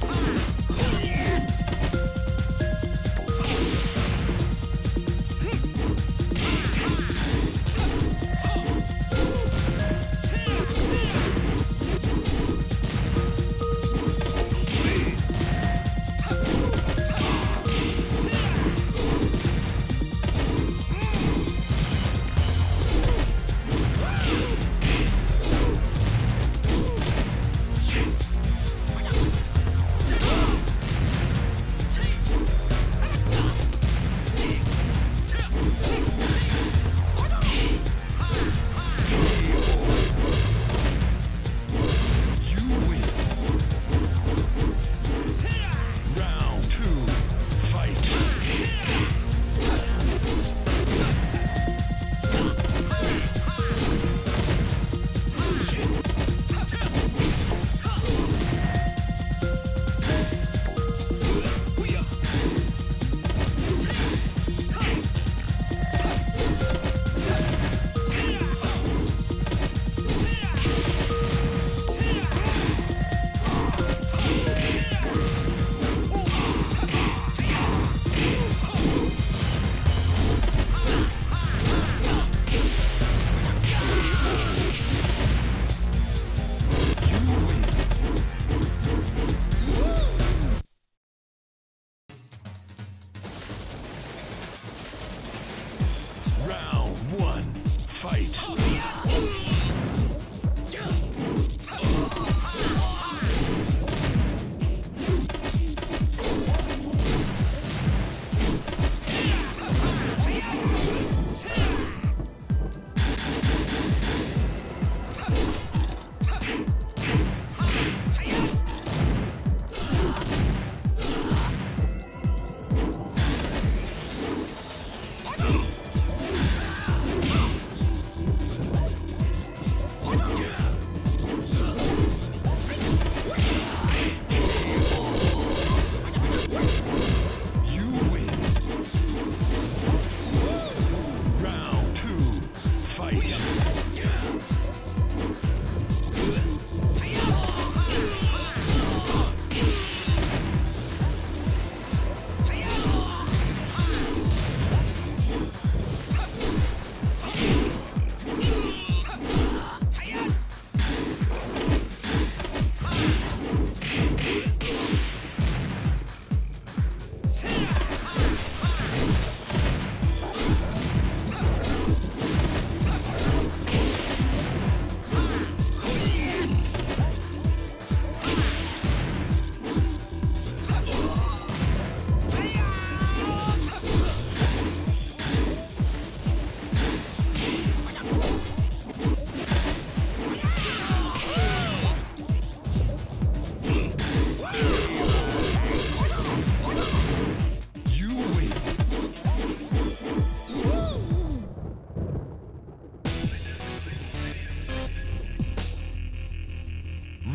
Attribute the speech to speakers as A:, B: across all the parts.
A: Ah.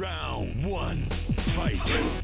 A: Round one. Fight.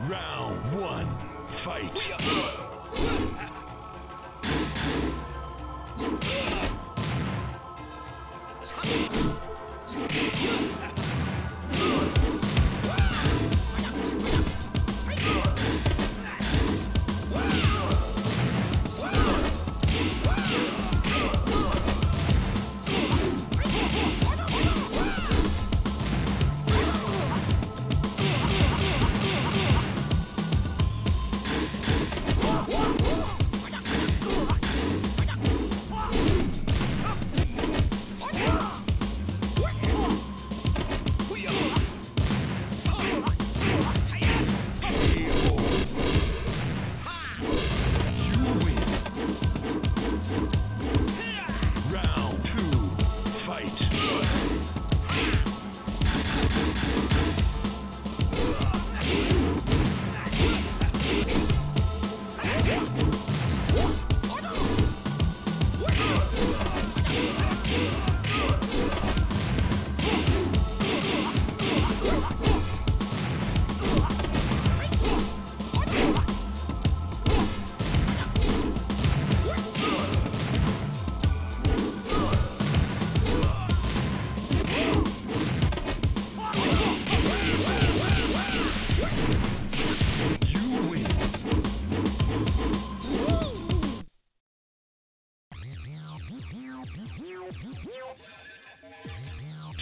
A: Round one, fight!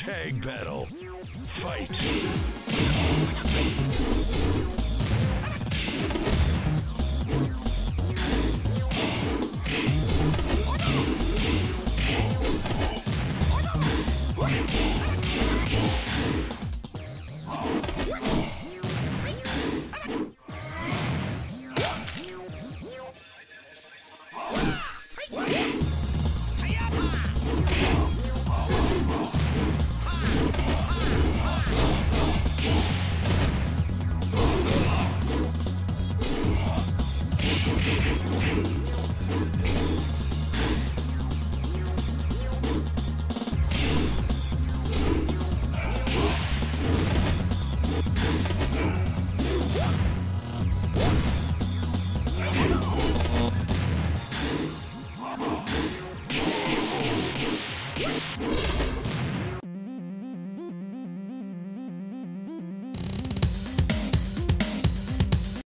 A: Tag battle. Fight.